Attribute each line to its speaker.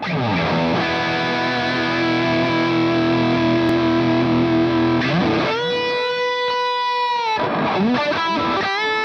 Speaker 1: Oh, my God.